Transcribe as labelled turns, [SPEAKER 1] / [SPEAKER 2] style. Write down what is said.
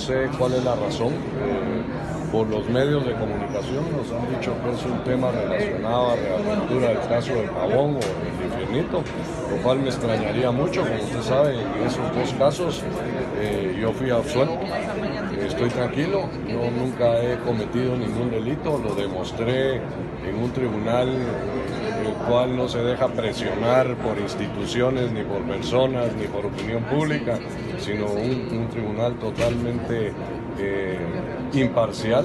[SPEAKER 1] sé cuál es la razón. Eh, por los medios de comunicación nos han dicho que es un tema relacionado a reapertura del caso del Pavón o del Infiernito, lo cual me extrañaría mucho, como usted sabe, en esos dos casos eh, yo fui absuelto, estoy tranquilo, yo nunca he cometido ningún delito, lo demostré en un tribunal cual no se deja presionar por instituciones, ni por personas, ni por opinión pública, sino un, un tribunal totalmente eh, imparcial